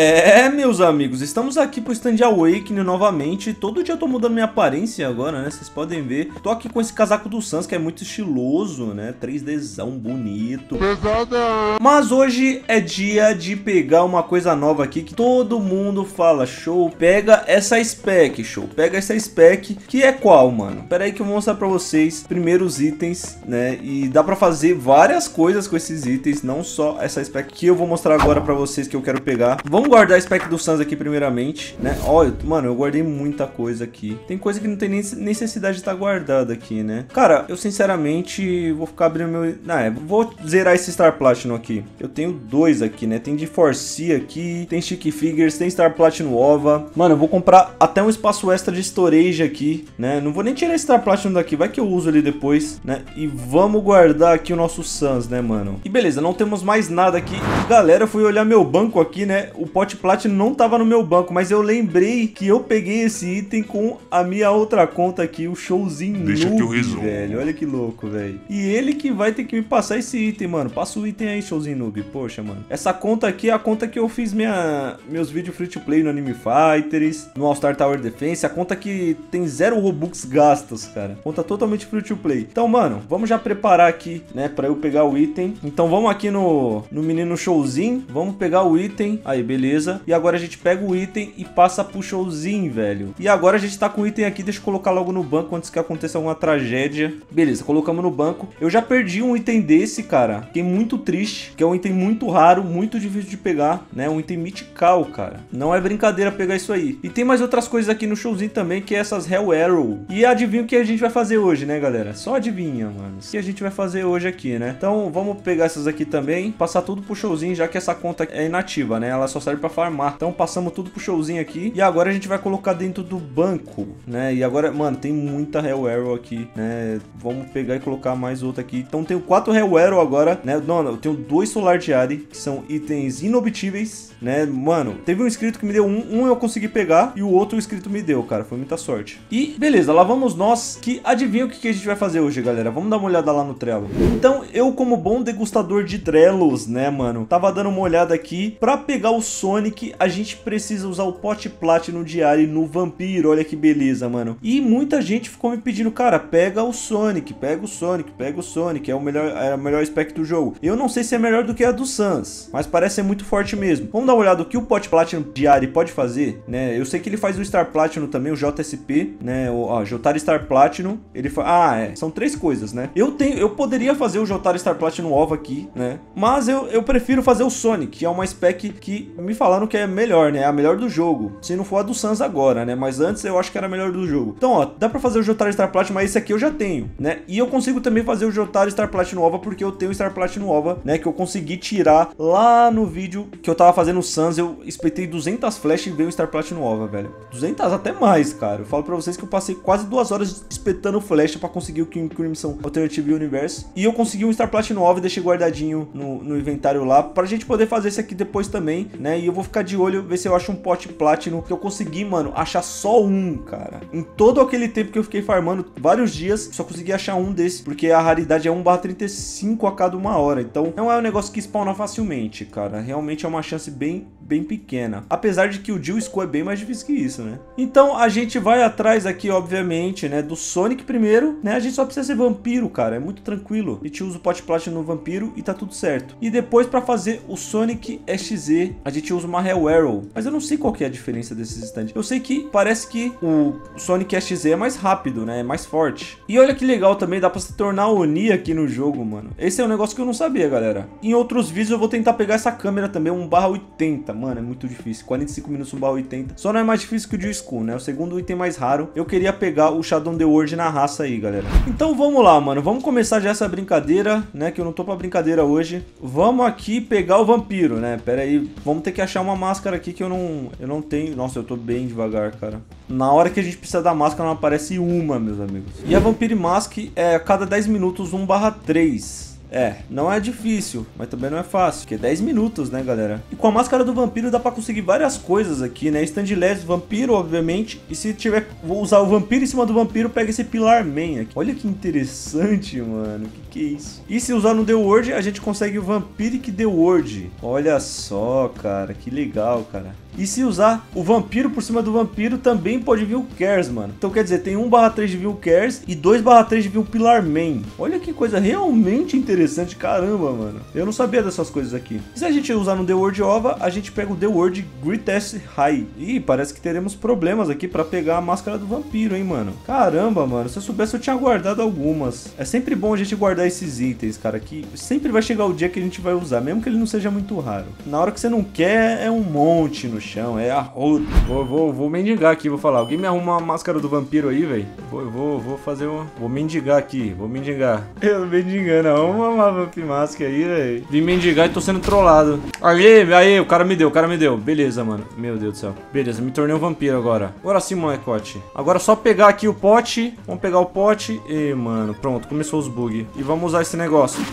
É, meus amigos, estamos aqui pro Stand Awakening novamente. Todo dia eu tô mudando minha aparência agora, né? Vocês podem ver. Tô aqui com esse casaco do Sans, que é muito estiloso, né? 3Dzão, bonito. Pesada! Mas hoje é dia de pegar uma coisa nova aqui que todo mundo fala. Show, pega essa spec, show. Pega essa spec, que é qual, mano? Pera aí que eu vou mostrar pra vocês primeiro os itens, né? E dá pra fazer várias coisas com esses itens, não só essa spec que eu vou mostrar agora pra vocês que eu quero pegar. Vamos Vamos guardar a spec do Sans aqui primeiramente, né? Olha, mano, eu guardei muita coisa aqui. Tem coisa que não tem nem necessidade de estar tá guardada aqui, né? Cara, eu sinceramente vou ficar abrindo meu... Ah, é, vou zerar esse Star Platinum aqui. Eu tenho dois aqui, né? Tem de Force aqui, tem Chic Figures, tem Star Platinum Ova. Mano, eu vou comprar até um espaço extra de storage aqui, né? Não vou nem tirar esse Star Platinum daqui, vai que eu uso ele depois, né? E vamos guardar aqui o nosso Sans, né, mano? E beleza, não temos mais nada aqui. Galera, eu fui olhar meu banco aqui, né? O Pot Platinum não tava no meu banco, mas eu lembrei que eu peguei esse item com a minha outra conta aqui, o Showzinho Deixa Noob, aqui o velho. Olha que louco, velho. E ele que vai ter que me passar esse item, mano. Passa o item aí, Showzinho Noob. Poxa, mano. Essa conta aqui é a conta que eu fiz minha, meus vídeos free to play no Anime Fighters, no All Star Tower Defense. A conta que tem zero Robux gastos, cara. Conta totalmente free to play. Então, mano, vamos já preparar aqui, né, pra eu pegar o item. Então, vamos aqui no, no menino Showzinho. Vamos pegar o item. Aí, beleza beleza. E agora a gente pega o item e passa pro showzinho, velho. E agora a gente tá com o item aqui, deixa eu colocar logo no banco antes que aconteça alguma tragédia. Beleza, colocamos no banco. Eu já perdi um item desse, cara. Fiquei muito triste, que é um item muito raro, muito difícil de pegar, né? Um item mitical, cara. Não é brincadeira pegar isso aí. E tem mais outras coisas aqui no showzinho também, que é essas Hell Arrow. E adivinha o que a gente vai fazer hoje, né, galera? Só adivinha, mano. O que a gente vai fazer hoje aqui, né? Então, vamos pegar essas aqui também, passar tudo pro showzinho, já que essa conta é inativa, né? Ela só serve para farmar. Então passamos tudo pro showzinho aqui. E agora a gente vai colocar dentro do banco, né? E agora, mano, tem muita Hell Arrow aqui, né? Vamos pegar e colocar mais outra aqui. Então tenho quatro Hell Arrow agora, né? Não, não, eu tenho dois Solar Diary, que são itens inobtíveis, né? Mano, teve um inscrito que me deu um, um eu consegui pegar e o outro o inscrito me deu, cara. Foi muita sorte. E beleza, lá vamos nós, que adivinha o que, que a gente vai fazer hoje, galera? Vamos dar uma olhada lá no Trello. Então, eu como bom degustador de Trellos, né, mano? Tava dando uma olhada aqui pra pegar o Sonic, a gente precisa usar o pote Platinum diário no Vampiro. Olha que beleza, mano. E muita gente ficou me pedindo, cara, pega o Sonic, pega o Sonic, pega o Sonic. É o melhor, é o melhor spec do jogo. Eu não sei se é melhor do que a do Sans, mas parece ser muito forte mesmo. Vamos dar uma olhada no que o pote Platinum diário pode fazer, né? Eu sei que ele faz o Star Platinum também, o JSP, né? O ó, Jotaro Star Platinum. Ele faz. Ah, é. São três coisas, né? Eu tenho, eu poderia fazer o Jotaro Star Platinum OVA aqui, né? Mas eu, eu prefiro fazer o Sonic, que é uma spec que me falaram que é melhor, né? É a melhor do jogo. Se não for a do Sans agora, né? Mas antes eu acho que era a melhor do jogo. Então, ó, dá pra fazer o Jotaro Star Platinum, mas esse aqui eu já tenho, né? E eu consigo também fazer o Jotaro Star Platinum OVA porque eu tenho o Star Platinum OVA, né? Que eu consegui tirar lá no vídeo que eu tava fazendo o Sans. Eu espetei 200 flash e veio o Star Platinum OVA, velho. 200 até mais, cara. Eu falo pra vocês que eu passei quase duas horas espetando flash pra conseguir o King Crimson Alternative Universe. E eu consegui um Star Platinum OVA e deixei guardadinho no, no inventário lá pra gente poder fazer esse aqui depois também, né? E eu vou ficar de olho, ver se eu acho um pote Platinum, que eu consegui, mano, achar só um, cara. Em todo aquele tempo que eu fiquei farmando, vários dias, só consegui achar um desse, porque a raridade é 1/35 a cada uma hora. Então, não é um negócio que spawna facilmente, cara. Realmente é uma chance bem, bem pequena. Apesar de que o Jill Skull é bem mais difícil que isso, né? Então, a gente vai atrás aqui, obviamente, né, do Sonic primeiro, né? A gente só precisa ser vampiro, cara. É muito tranquilo. A gente usa o pote Platinum no vampiro e tá tudo certo. E depois, pra fazer o Sonic XZ, a gente usa uma Hell Arrow. Mas eu não sei qual que é a diferença desses stands. Eu sei que parece que o Sonic XZ é mais rápido, né? É mais forte. E olha que legal também, dá pra se tornar Oni aqui no jogo, mano. Esse é um negócio que eu não sabia, galera. Em outros vídeos eu vou tentar pegar essa câmera também, 1 barra 80. Mano, é muito difícil. 45 minutos 1 barra 80. Só não é mais difícil que o Jill School, né? O segundo item mais raro. Eu queria pegar o Shadow the World na raça aí, galera. Então vamos lá, mano. Vamos começar já essa brincadeira, né? Que eu não tô pra brincadeira hoje. Vamos aqui pegar o vampiro, né? Pera aí. Vamos ter que achar uma máscara aqui que eu não, eu não tenho. Nossa, eu tô bem devagar, cara. Na hora que a gente precisa da máscara, não aparece uma, meus amigos. E a Vampire Mask é a cada 10 minutos 1 barra 3 É, não é difícil, mas também não é fácil, porque é 10 minutos, né, galera? E com a máscara do vampiro dá pra conseguir várias coisas aqui, né? Stand less, vampiro, obviamente, e se tiver, vou usar o vampiro em cima do vampiro, pega esse Pilar Man aqui. Olha que interessante, mano, que que é isso? E se usar no The Word, a gente consegue o Vampiric The Word. Olha só, cara, que legal, cara. E se usar o vampiro por cima do vampiro, também pode vir o Cares, mano. Então quer dizer, tem 1 3 de vir o Cares e 2 3 de vir o Pilar Man. Olha que coisa realmente interessante, caramba, mano. Eu não sabia dessas coisas aqui. E se a gente usar no The Word OVA, a gente pega o The Word Greatest High. Ih, parece que teremos problemas aqui pra pegar a máscara do vampiro, hein, mano. Caramba, mano. Se eu soubesse, eu tinha guardado algumas. É sempre bom a gente guardar esses itens, cara, que sempre vai chegar o dia que a gente vai usar, mesmo que ele não seja muito raro. Na hora que você não quer, é um monte no chão, é arroto. Vou, vou, vou mendigar aqui, vou falar. Alguém me arruma uma máscara do vampiro aí, velho? Vou, vou, vou fazer um... Vou mendigar aqui, vou mendigar. Eu mendigando, arruma uma vamp aí, velho. Vim mendigar e tô sendo trollado. Aí, aí, o cara me deu, o cara me deu. Beleza, mano. Meu Deus do céu. Beleza, me tornei um vampiro agora. Agora sim, molecote. Agora é só pegar aqui o pote. Vamos pegar o pote. E, mano, pronto, começou os bugs. E vamos usar esse negócio.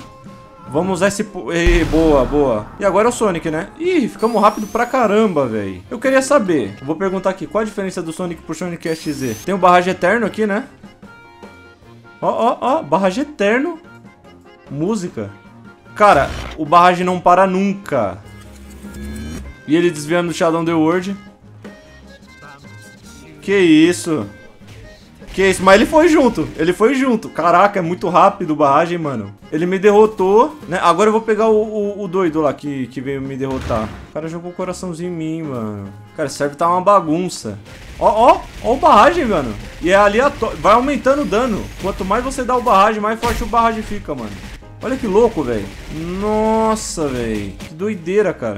Vamos usar esse... Ei, boa, boa. E agora é o Sonic, né? Ih, ficamos rápido pra caramba, velho. Eu queria saber. Vou perguntar aqui. Qual a diferença do Sonic pro Sonic SZ? Tem o barragem eterno aqui, né? Ó, ó, ó. Barragem eterno. Música. Cara, o barragem não para nunca. E ele desviando do Shadow the World. Que isso? Que isso, mas ele foi junto, ele foi junto. Caraca, é muito rápido o barragem, mano. Ele me derrotou, né? Agora eu vou pegar o, o, o, doido lá que, que veio me derrotar. O cara jogou o coraçãozinho em mim, mano. Cara, serve tá uma bagunça. Ó, ó, ó o barragem, mano. E é aleatório, vai aumentando o dano. Quanto mais você dá o barragem, mais forte o barragem fica, mano. Olha que louco, velho. Nossa, velho. Que doideira, cara.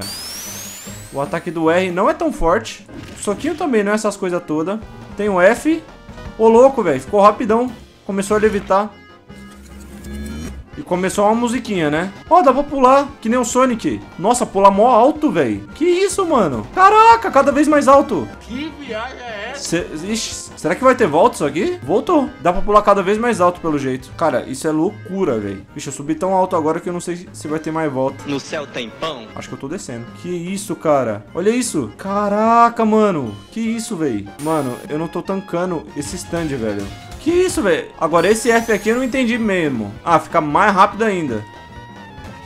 O ataque do R não é tão forte. Soquinho também não é essas coisas todas. Tem o F Ô, louco, velho. Ficou rapidão. Começou a levitar. Começou uma musiquinha, né? Ó, oh, dá pra pular, que nem o Sonic. Nossa, pular mó alto, velho. Que isso, mano? Caraca, cada vez mais alto. Que viagem é essa? Ixi, será que vai ter volta isso aqui? Voltou. Dá pra pular cada vez mais alto, pelo jeito. Cara, isso é loucura, velho. Vixe, eu subi tão alto agora que eu não sei se vai ter mais volta. No céu tem pão? Acho que eu tô descendo. Que isso, cara? Olha isso. Caraca, mano. Que isso, velho. Mano, eu não tô tancando esse stand, velho. Que isso, velho? Agora, esse F aqui eu não entendi mesmo. Ah, fica mais rápido ainda.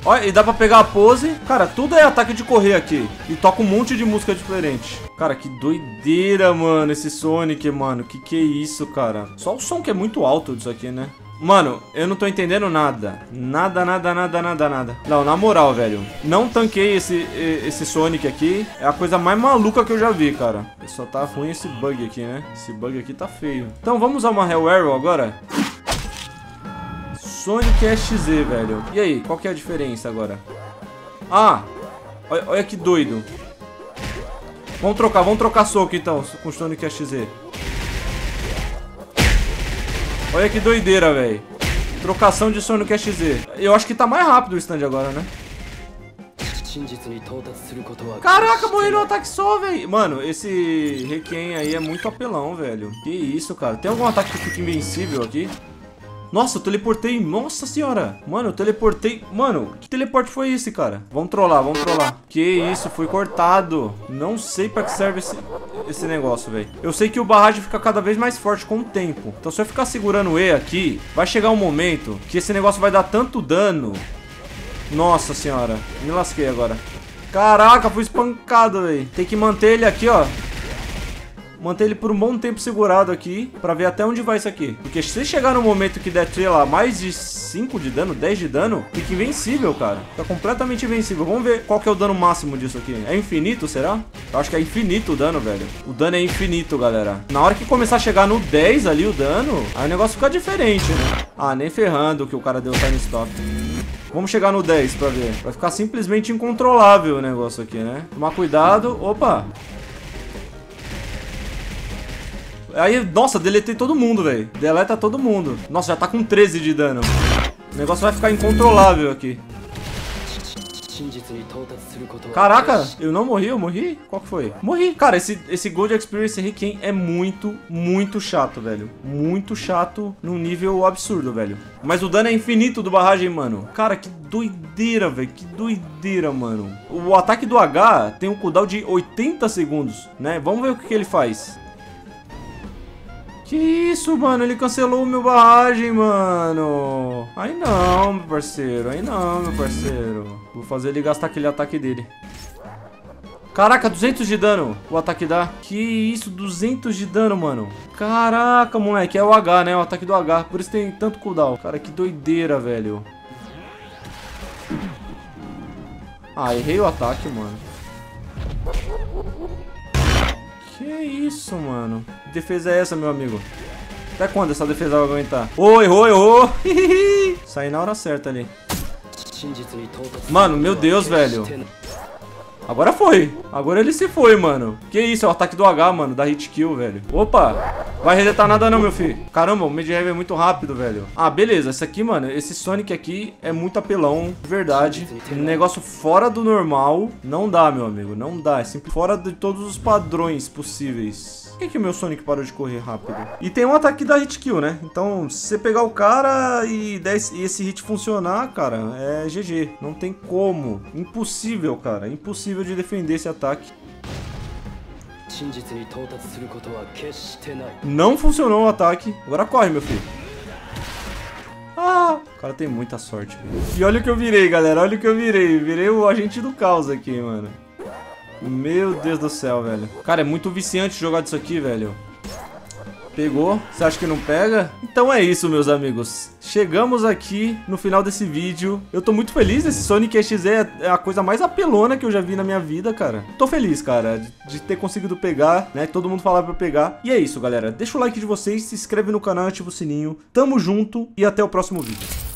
Olha, e dá pra pegar a pose. Cara, tudo é ataque de correr aqui. E toca um monte de música diferente. Cara, que doideira, mano, esse Sonic, mano. Que que é isso, cara? Só o som que é muito alto disso aqui, né? Mano, eu não tô entendendo nada. Nada, nada, nada, nada, nada. Não, na moral, velho. Não tanquei esse, esse Sonic aqui. É a coisa mais maluca que eu já vi, cara. Só tá ruim esse bug aqui, né? Esse bug aqui tá feio. Então, vamos usar uma Hell Arrow agora? Sonic XZ, velho. E aí, qual que é a diferença agora? Ah! Olha, olha que doido. Vamos trocar, vamos trocar soco então com o Sonic XZ. Olha que doideira, velho. Trocação de Sonic XZ. Eu acho que tá mais rápido o stand agora, né? Caraca, morri no ataque só, velho. Mano, esse Requiem aí é muito apelão, velho. Que isso, cara. Tem algum ataque que fica invencível aqui? Nossa, eu teleportei. Nossa senhora. Mano, eu teleportei. Mano, que teleporte foi esse, cara? Vamos trollar, vamos trollar. Que isso, foi cortado. Não sei pra que serve esse, esse negócio, velho. Eu sei que o barragem fica cada vez mais forte com o tempo. Então se eu ficar segurando E aqui, vai chegar um momento que esse negócio vai dar tanto dano. Nossa senhora. Me lasquei agora. Caraca, fui espancado, velho. Tem que manter ele aqui, ó manter ele por um bom tempo segurado aqui, pra ver até onde vai isso aqui. Porque se chegar no momento que der, lá, mais de 5 de dano, 10 de dano, fica invencível, cara. Fica completamente invencível. Vamos ver qual que é o dano máximo disso aqui. É infinito, será? Eu acho que é infinito o dano, velho. O dano é infinito, galera. Na hora que começar a chegar no 10 ali, o dano, aí o negócio fica diferente, né? Ah, nem ferrando que o cara deu time stop. Vamos chegar no 10 pra ver. Vai ficar simplesmente incontrolável o negócio aqui, né? Tomar cuidado. Opa! Aí, nossa, deletei todo mundo, velho. Deleta todo mundo. Nossa, já tá com 13 de dano. O negócio vai ficar incontrolável aqui. Caraca, eu não morri, eu morri? Qual que foi? Morri. Cara, esse, esse Gold Experience Requiem é muito, muito chato, velho. Muito chato num nível absurdo, velho. Mas o dano é infinito do barragem, mano. Cara, que doideira, velho. Que doideira, mano. O ataque do H tem um cooldown de 80 segundos, né? Vamos ver o que, que ele faz. Que isso, mano? Ele cancelou o meu barragem, mano. Aí não, meu parceiro. Aí não, meu parceiro. Vou fazer ele gastar aquele ataque dele. Caraca, 200 de dano o ataque dá. Que isso, 200 de dano, mano. Caraca, moleque. É o H, né? O ataque do H. Por isso tem tanto cooldown. Cara, que doideira, velho. Ah, errei o ataque, mano. Que isso, mano? Que defesa é essa, meu amigo? Até quando essa defesa vai aguentar? Oh, errou, errou! Saí na hora certa ali. Mano, meu Deus, velho. Agora foi. Agora ele se foi, mano. Que isso, é o ataque do H, mano, da hit kill, velho. Opa! Vai resetar nada não, meu filho. Caramba, o Medheavy é muito rápido, velho. Ah, beleza. Esse aqui, mano, esse Sonic aqui é muito apelão, verdade. Um negócio fora do normal. Não dá, meu amigo, não dá. É sempre fora de todos os padrões possíveis. Por que, que o meu Sonic parou de correr rápido? E tem um ataque da hit kill, né? Então, se você pegar o cara e, e esse hit funcionar, cara, é GG. Não tem como. Impossível, cara. Impossível de defender esse ataque. Não funcionou o ataque. Agora corre, meu filho. Ah, o cara tem muita sorte. E olha o que eu virei, galera. Olha o que eu virei. Virei o agente do caos aqui, mano. Meu Deus do céu, velho. Cara, é muito viciante jogar disso aqui, velho. Pegou? Você acha que não pega? Então é isso, meus amigos. Chegamos aqui no final desse vídeo. Eu tô muito feliz. Esse Sonic XZ é a coisa mais apelona que eu já vi na minha vida, cara. Tô feliz, cara, de, ter conseguido pegar, né? Todo mundo falava pra pegar. E é isso, galera. Deixa o like de vocês, se inscreve no canal, ativa o sininho. Tamo junto e até o próximo vídeo.